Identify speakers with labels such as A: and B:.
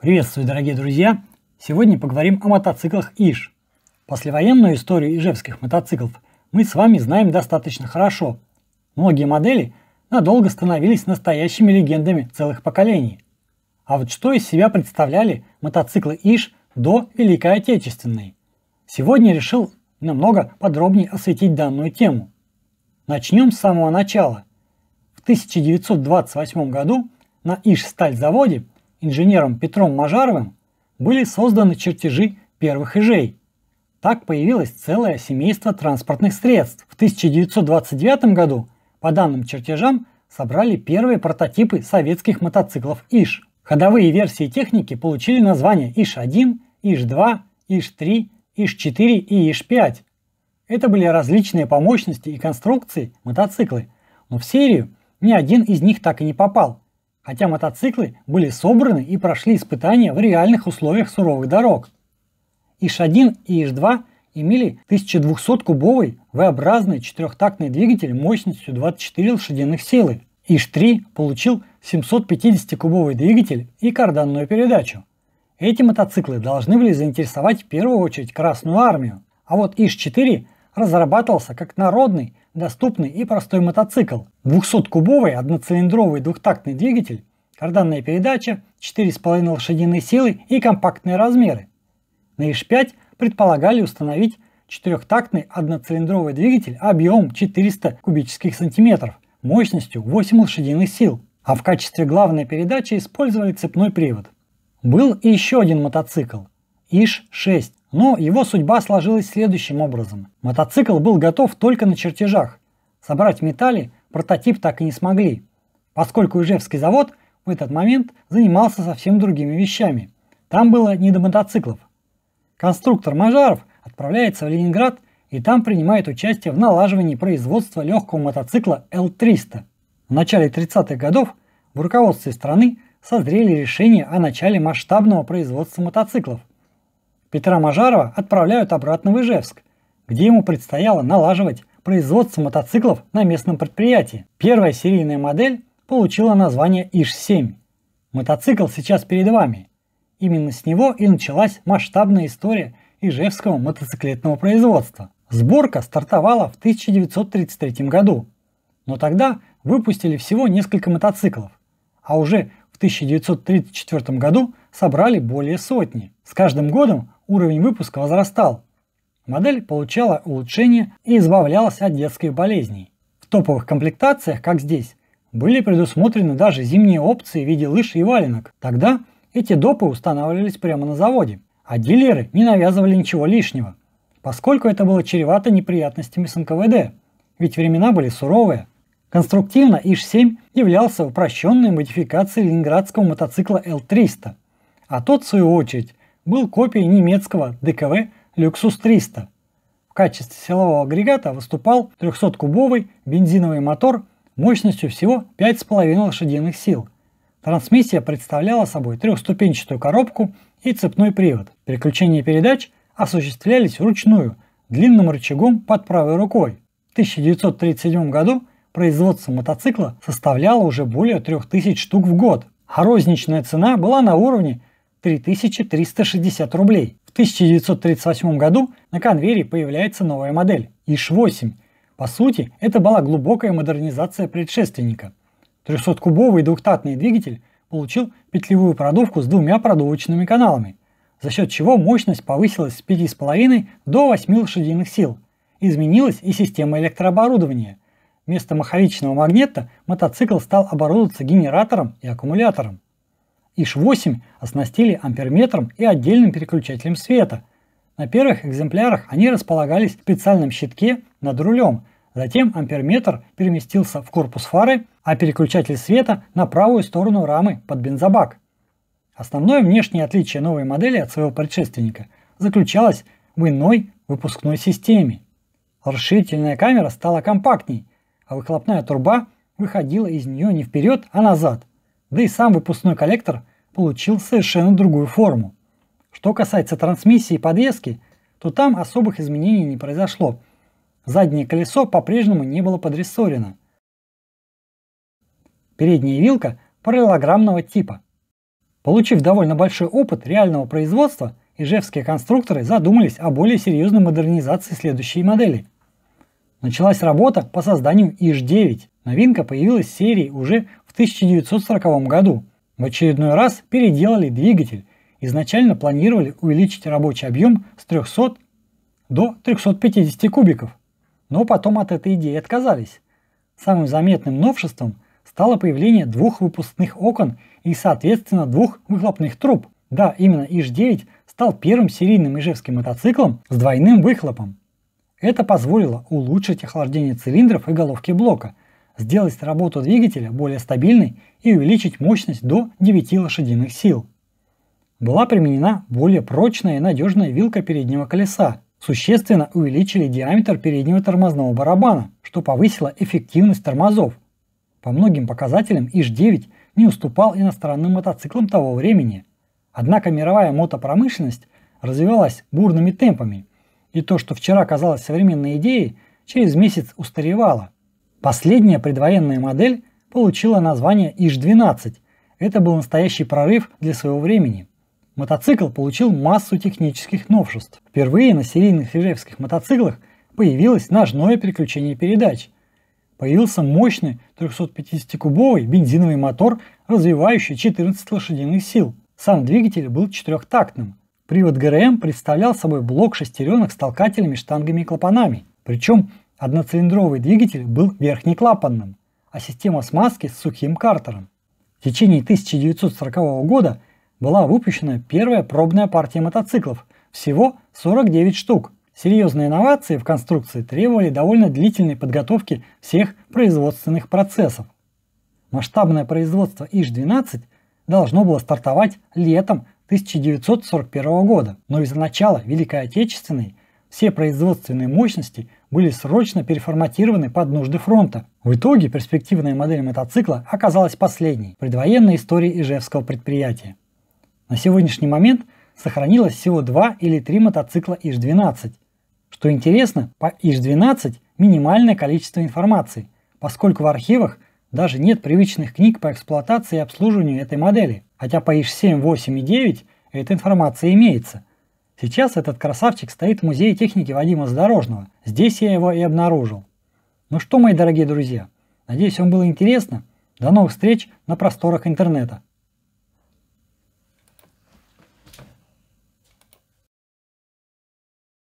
A: Приветствую, дорогие друзья! Сегодня поговорим о мотоциклах ИЖ. Послевоенную историю ижевских мотоциклов мы с вами знаем достаточно хорошо. Многие модели надолго становились настоящими легендами целых поколений. А вот что из себя представляли мотоциклы ИЖ до Великой Отечественной? Сегодня решил намного подробнее осветить данную тему. Начнем с самого начала. В 1928 году на Иж-сталь-заводе инженером Петром Мажаровым были созданы чертежи первых ижей. Так появилось целое семейство транспортных средств. В 1929 году по данным чертежам собрали первые прототипы советских мотоциклов ИЖ. Ходовые версии техники получили названия ИЖ-1, ИЖ-2, ИЖ-3, ИЖ-4 и ИЖ-5. Это были различные по мощности и конструкции мотоциклы, но в серию ни один из них так и не попал, хотя мотоциклы были собраны и прошли испытания в реальных условиях суровых дорог. ИШ-1 и ИШ-2 имели 1200-кубовый V-образный четырехтактный двигатель мощностью 24 лошадиных силы. ИШ-3 получил 750-кубовый двигатель и карданную передачу. Эти мотоциклы должны были заинтересовать в первую очередь Красную Армию. А вот ИШ-4 разрабатывался как народный, доступный и простой мотоцикл. 200-кубовый одноцилиндровый двухтактный двигатель, карданная передача, 4,5 лошадиные силы и компактные размеры. На ИШ-5 предполагали установить четырехтактный одноцилиндровый двигатель объемом 400 кубических сантиметров, мощностью 8 лошадиных сил, а в качестве главной передачи использовали цепной привод. Был и еще один мотоцикл – ИШ-6, но его судьба сложилась следующим образом. Мотоцикл был готов только на чертежах. Собрать в металле прототип так и не смогли, поскольку Ижевский завод в этот момент занимался совсем другими вещами. Там было не до мотоциклов. Конструктор Мажаров отправляется в Ленинград и там принимает участие в налаживании производства легкого мотоцикла L300. В начале 30-х годов в руководстве страны созрели решения о начале масштабного производства мотоциклов. Петра Мажарова отправляют обратно в Ижевск, где ему предстояло налаживать производство мотоциклов на местном предприятии. Первая серийная модель получила название ИЖ-7. Мотоцикл сейчас перед вами. Именно с него и началась масштабная история ижевского мотоциклетного производства. Сборка стартовала в 1933 году, но тогда выпустили всего несколько мотоциклов, а уже в 1934 году собрали более сотни. С каждым годом уровень выпуска возрастал. Модель получала улучшения и избавлялась от детских болезней. В топовых комплектациях, как здесь, были предусмотрены даже зимние опции в виде лыж и валенок. Тогда эти допы устанавливались прямо на заводе, а дилеры не навязывали ничего лишнего, поскольку это было чревато неприятностями с НКВД, ведь времена были суровые. Конструктивно ИЖ-7 являлся упрощенной модификацией ленинградского мотоцикла L300, а тот, в свою очередь, был копией немецкого ДКВ Lexus 300. В качестве силового агрегата выступал 300-кубовый бензиновый мотор мощностью всего 5,5 лошадиных сил – Трансмиссия представляла собой трехступенчатую коробку и цепной привод. Переключение передач осуществлялись вручную, длинным рычагом под правой рукой. В 1937 году производство мотоцикла составляло уже более 3000 штук в год, а розничная цена была на уровне 3360 рублей. В 1938 году на конвейере появляется новая модель – ИШ-8. По сути, это была глубокая модернизация предшественника. 300-кубовый двухтактный двигатель получил петлевую продувку с двумя продувочными каналами, за счет чего мощность повысилась с 5,5 до 8 лошадиных сил. Изменилась и система электрооборудования. Вместо маховичного магнета мотоцикл стал оборудоваться генератором и аккумулятором. ИШ-8 оснастили амперметром и отдельным переключателем света. На первых экземплярах они располагались в специальном щитке над рулем – Затем амперметр переместился в корпус фары, а переключатель света на правую сторону рамы под бензобак. Основное внешнее отличие новой модели от своего предшественника заключалось в иной выпускной системе. Расширительная камера стала компактней, а выхлопная труба выходила из нее не вперед, а назад. Да и сам выпускной коллектор получил совершенно другую форму. Что касается трансмиссии и подвески, то там особых изменений не произошло – Заднее колесо по-прежнему не было подрессорено. Передняя вилка параллелограммного типа. Получив довольно большой опыт реального производства, ижевские конструкторы задумались о более серьезной модернизации следующей модели. Началась работа по созданию ИЖ-9. Новинка появилась в серии уже в 1940 году. В очередной раз переделали двигатель. Изначально планировали увеличить рабочий объем с 300 до 350 кубиков, но потом от этой идеи отказались. Самым заметным новшеством стало появление двух выпускных окон и, соответственно, двух выхлопных труб. Да, именно ИЖ-9 стал первым серийным ижевским мотоциклом с двойным выхлопом. Это позволило улучшить охлаждение цилиндров и головки блока, сделать работу двигателя более стабильной и увеличить мощность до 9 лошадиных сил. Была применена более прочная и надежная вилка переднего колеса, существенно увеличили диаметр переднего тормозного барабана, что повысило эффективность тормозов. По многим показателям ИЖ-9 не уступал иностранным мотоциклам того времени. Однако мировая мотопромышленность развивалась бурными темпами, и то, что вчера казалось современной идеей, через месяц устаревало. Последняя предвоенная модель получила название ИЖ-12. Это был настоящий прорыв для своего времени. Мотоцикл получил массу технических новшеств. Впервые на серийных ижевских мотоциклах появилось ножное переключение передач. Появился мощный 350-кубовый бензиновый мотор, развивающий 14 лошадиных сил. Сам двигатель был четырехтактным. Привод ГРМ представлял собой блок шестеренок с толкателями, штангами и клапанами. Причем одноцилиндровый двигатель был верхнеклапанным, а система смазки с сухим картером. В течение 1940 года была выпущена первая пробная партия мотоциклов, всего 49 штук. Серьезные инновации в конструкции требовали довольно длительной подготовки всех производственных процессов. Масштабное производство ИЖ-12 должно было стартовать летом 1941 года, но из-за начала Великой Отечественной все производственные мощности были срочно переформатированы под нужды фронта. В итоге перспективная модель мотоцикла оказалась последней предвоенной истории Ижевского предприятия. На сегодняшний момент сохранилось всего два или три мотоцикла ИЖ-12. Что интересно, по ИЖ-12 минимальное количество информации, поскольку в архивах даже нет привычных книг по эксплуатации и обслуживанию этой модели, хотя по ИЖ-7, 8 и 9 эта информация имеется. Сейчас этот красавчик стоит в музее техники Вадима Задорожного. Здесь я его и обнаружил. Ну что, мои дорогие друзья, надеюсь, вам было интересно. До новых встреч на просторах интернета.